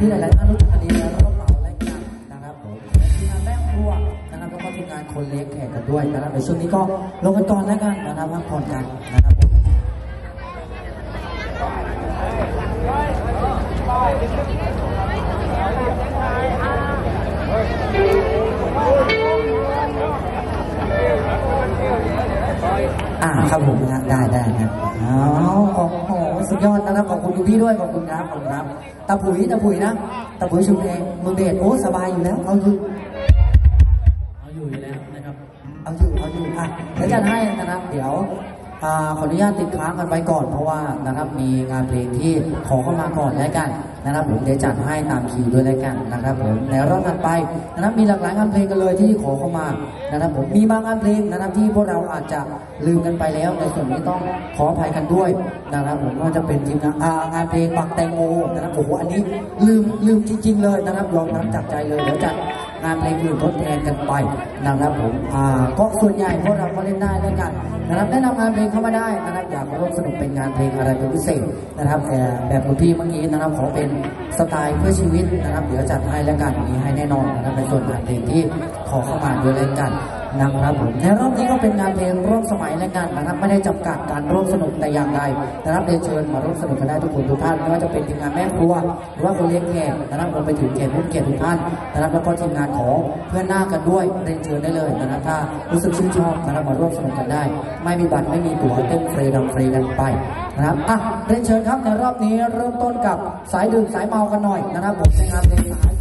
ที่หลายๆท่านรู้จักกันดีนะรอบเป่าและกันนะครับผมทีมงานแม่ครัวนะครับแล้วก็ทีมงานคนเล็กแขกกันด้วยนะครับในช่วงนี้ก็ลงกันก่อนแล้วกันนะครับพักผ่อนกันนะครับผมอ่าครับผมนะได้ได้ครับอ๋อ สุดยอดนะครับขอบคุณคุณพี่ด้วยขอบคุณครับขอบคุณครับตาผุยตาผุยนะตาผุยชุมแพงเมืองเดชโอ้สบายอยู่แล้วเอาอยู่เอาอยู่อยู่แล้วนะครับเอาอยู่เอาอยู่อะเดี๋ยวจะให้ ขออนุญาตติดค้างกันไว้ก่อน เพราะว่านะครับมีงานเพลงที่ขอเข้ามาก่อนแล้วกันนะครับผมเดี๋ยวจัดให้ตามคิวด้วยแล้วกันนะครับผมในรอบถัดไปนะครับมีหลากหลายงานเพลงกันเลยที่ขอเข้ามานะครับผมมีบางงานเพลงนะครับที่พวกเราอาจจะลืมกันไปแล้ว ในส่วนนี้ต้องขออภัยกันด้วยนะครับผมว่าจะเป็นทีมงานงานเพลงปักแตงโมนะครับผมอันนี้ลืมลืมจริงๆเลยนะครับยอมรับจากใจเลยเดี๋ยวจัด งานเพลงอื่นทดแทนกันไปนะครับผมอ่าก็ส่วนใหญ่พวกเราก็เล่นได้แล้วกันนะครับแนะนำงานเพลงเข้ามาได้นะครับอยากร่วมสนุกเป็นงานเพลงอะไรเป็นพิเศษนะครับแต่แบบคุณพี่เมื่อกี้นะครับขอเป็นสไตล์เพื่อชีวิตนะครับ เดี๋ยวจัดให้แล้วกันมีให้แน่นอนนะครับในส่วนงานเพลงที่ขอเข้ามาด้วยแล้วกัน นะครับผมในรอบนี้ก็เป็นงานเพลงร่วมสมัยแล้วกันนะครับ ไม่ได้จำกัดการร่วมสนุกแต่อย่างใดนะครับเรียนเชิญมาร่วมสนุกกันได้ทุกคนทุกท่านไม่ว่าจะเป็นทีมงานแม่ครัวหรือว่าคนเลี้ยงแขกนะครับรวมไปถึงแขกผู้เกียรติทุกท่านนะครับแล้วก็ทีมงานของเพื่อนหน้ากันด้วยเรียนเชิญได้เลยนะครับถ้ารู้สึกชื่นชอบนะครับมาร่วมสนุกกันได้ ไม่มีบัตรไม่มีตั๋วเต้นฟรีดำฟรีกันไปนะครับอะเรียนเชิญครับในรอบนี้เริ่มต้นกับสายดื่มสายเมากันหน่อยนะครับผมในงานเพลงสาย